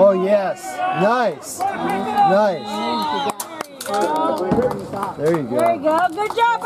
Oh, yes. Nice. Nice. There you go. There you go. Good job,